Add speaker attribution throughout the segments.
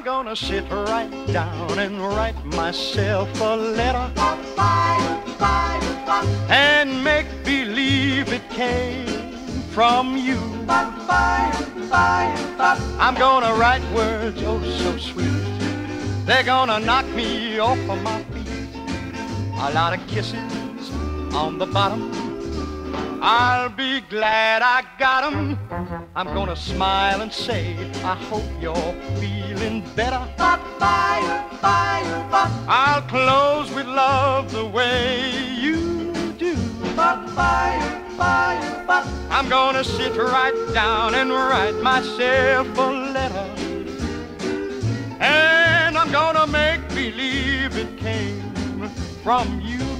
Speaker 1: I'm gonna sit right down and write myself a letter and make believe it came from you. I'm gonna write words oh so sweet. They're gonna knock me off of my feet. A lot of kisses on the bottom. I'll be glad I got 'em. I'm gonna smile and say, I hope you're feeling better. I'll close with love the way you do. I'm gonna sit right down and write myself a letter. And I'm gonna make believe it came from you.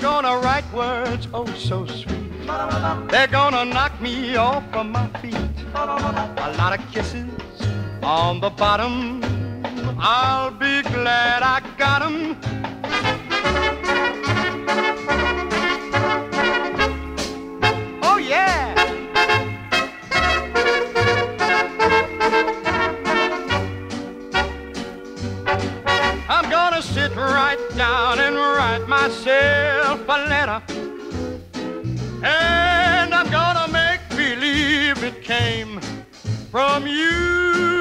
Speaker 1: Gonna write words oh so sweet. They're gonna knock me off of my feet. A lot of kisses on the bottom. I'll be glad I got 'em. I'm gonna sit right down and write myself a letter. And I'm gonna make believe it came from you.